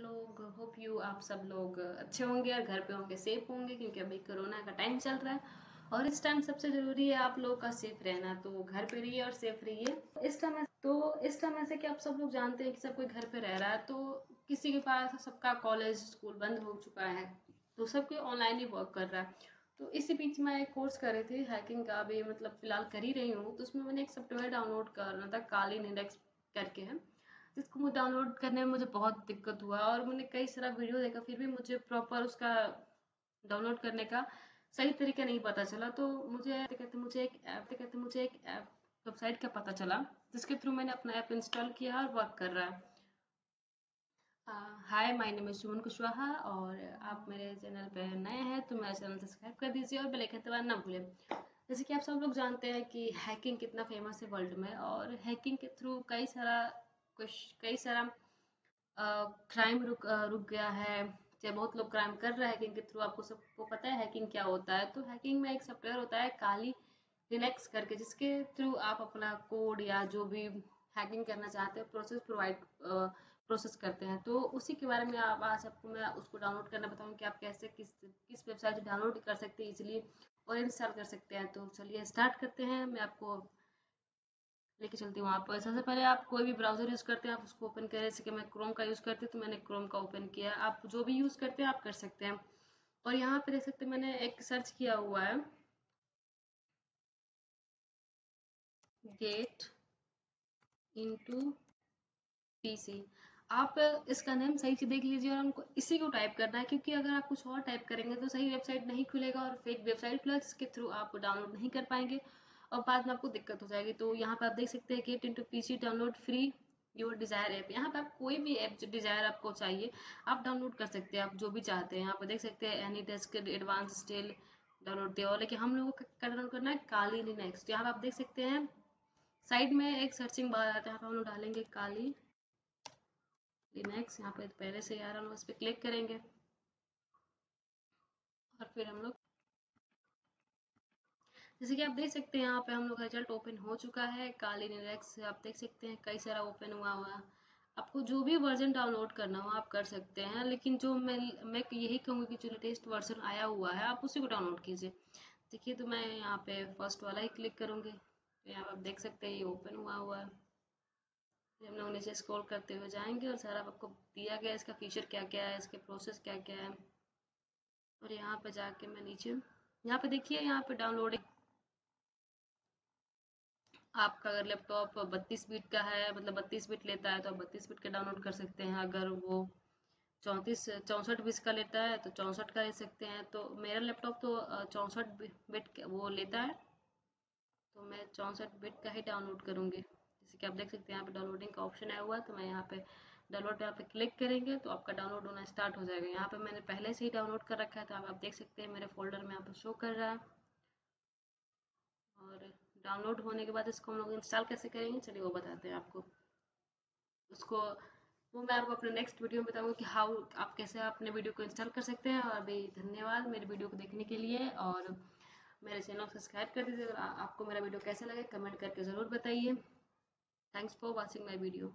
लोग hope you आप सब लोग अच्छे होंगे और घर पे होंगे सेफ़ होंगे, क्योंकि अभी कोरोना का टाइम चल रहा है। और इस टाइम सबसे ज़रूरी है आप लोगों का सेफ़ रहना तो घर पे रहिए और सेफ़ रहिए। इस टाइम तो इस टाइम ऐसे कि आप सब लोग जानते हैं कि सब कोई घर पे रह रहा है तो किसी के पास सबका कॉलेज स्कूल बंद हो चुका है तो सब कोई ऑनलाइन ही वर्क कर रहा है। तो इसी बीच में एक कोर्स कर रही थी हैकिंग का भी मतलब फ़िलहाल कर ही रही हूँ तो उसमें मैंने एक सॉफ्टवेयर डाउनलोड करना था कालीन इंडेक्स करके है। जिसको मुझे डाउनलोड करने में मुझे बहुत दिक्कत हुआ और मैंने कई सारा वीडियो देखा, फिर भी मुझे प्रॉपर उसका डाउनलोड करने का सही तरीका नहीं पता चला। तो मुझे कहते, मुझे एक ऐप कहते, मुझे एक ऐप वेबसाइट का पता चला, जिसके थ्रू मैंने अपना ऐप इंस्टॉल किया और वर्क कर रहा है। Hi my name is Suman Kushwaha और आप मेरे चैनल पे नए हैं तो मेरा चैनल सब्सक्राइब कर दीजिए और बेल आइकन दबाना ना भूलें। जैसे कि आप सब लोग जानते हैं कि हैकिंग कितना फ़ेमस है वर्ल्ड में और हैकिंग के थ्रू कई सारा कई सारा क्राइम रुक रुक गया है। चाहे बहुत लोग क्राइम कर रहे हैकिंग के थ्रू आपको सबको पता है हैकिंग क्या होता है। तो हैकिंग में एक सॉफ्टवेयर होता है, काली लिनक्स करके, जिसके थ्रू आप अपना कोड या जो भी हैकिंग करना चाहते हैं प्रोसेस प्रोवाइड प्रोसेस करते हैं। तो उसी के बारे में आप, आज आपको मैं उसको डाउनलोड करना बताऊँ कि आप कैसे, किस किस वेबसाइट से डाउनलोड कर सकते हैं इजिली और इंस्टॉल कर सकते हैं। तो चलिए स्टार्ट करते हैं। मैं आपको लेके चलती हूँ आप सबसे पहले आप कोई भी ब्राउज़र यूज़ करते हैं, आप उसको ओपन करें। जैसे कि मैं क्रोम का यूज़ करती हूँ तो मैंने क्रोम का ओपन किया। आप जो भी यूज़ करते हैं, आप कर सकते हैं। और यहाँ पे देख सकते हैं, मैंने एक सर्च किया हुआ है। गेट इनटू पीसी आप इसका नेम सही से देख लीजिए और हमको इसी को टाइप करना है, क्योंकि अगर आप कुछ और टाइप करेंगे तो सही वेबसाइट नहीं खुलेगा और फेक वेबसाइट खुलेगा जिसके थ्रू आप डाउनलोड नहीं कर पाएँगे। और बाद में आपको दिक्कत हो जाएगी। तो यहाँ पर आप देख सकते हैं get into P download free your desire app. यहाँ पे आप कोई भी ऐप जो डिज़ायर आपको चाहिए, आप डाउनलोड कर सकते हैं, आप जो भी चाहते हैं। यहाँ पर देख सकते हैं एनी डेस्क एडवांस स्टेल डाउनलोड दिया लेकिन हम लोगों का डाउनलोड करना है? काली लिनक्स यहाँ पर आप देख सकते हैं, साइड में एक सर्चिंग बार आता है, यहाँ पर हम लोग डालेंगे काली लिनक्स यहाँ पे पहले से आ रहा है उस पर क्लिक करेंगे। और फिर हम लोग जैसे कि आप देख सकते हैं, यहाँ पे हम लोग का रिज़ल्ट ओपन हो चुका है। काली लिनक्स आप देख सकते हैं, कई सारा ओपन हुआ हुआ। आपको जो भी वर्जन डाउनलोड करना हो, आप कर सकते हैं। लेकिन जो मैं मैं यही कहूँगी कि जो लेटेस्ट वर्जन आया हुआ है, आप उसी को डाउनलोड कीजिए। देखिए तो मैं यहाँ पे फ़र्स्ट वाला ही क्लिक करूँगी। तो यहाँ आप देख सकते हैं, ये ओपन हुआ हुआ। है हम लोग नीचे स्क्रॉल करते हुए जाएँगे और सारा आपको दिया गया इसका फीचर क्या क्या है, इसके प्रोसेस क्या क्या है। और यहाँ पे जाके मैं नीचे, यहाँ पे देखिए, यहाँ पे डाउनलोडिंग आपका अगर लैपटॉप बत्तीस बीट का है मतलब बत्तीस बीट लेता है तो आप बत्तीस बीट का डाउनलोड कर सकते हैं। अगर वो चौंतीस, चौंसठ बीस का लेता है तो चौंसठ का ले सकते हैं। तो मेरा लैपटॉप तो चौंसठ बिट वो लेता है तो मैं चौंसठ बिट का ही डाउनलोड करूँगी। जैसे कि आप देख सकते हैं, यहाँ पे डाउनलोडिंग का ऑप्शन आया हुआ है तो मैं यहाँ पे डाउनलोड यहाँ पे क्लिक करेंगे तो आपका डाउनलोड होना स्टार्ट हो जाएगा। यहाँ पे मैंने पहले से ही डाउनलोड कर रखा है तो आप देख सकते हैं, मेरे फोल्डर में यहाँ पे शो कर रहा है। और डाउनलोड होने के बाद इसको हम लोग इंस्टॉल कैसे करेंगे? चलिए वो बताते हैं आपको। उसको, वो मैं आपको अपने नेक्स्ट वीडियो में बताऊँगा कि हाउ आप कैसे अपने वीडियो को इंस्टॉल कर सकते हैं। और अभी धन्यवाद मेरे वीडियो को देखने के लिए। और मेरे चैनल को सब्सक्राइब कर दीजिए। और आपको मेरा वीडियो कैसा लगे कमेंट करके ज़रूर बताइए। Thanks for watching my video.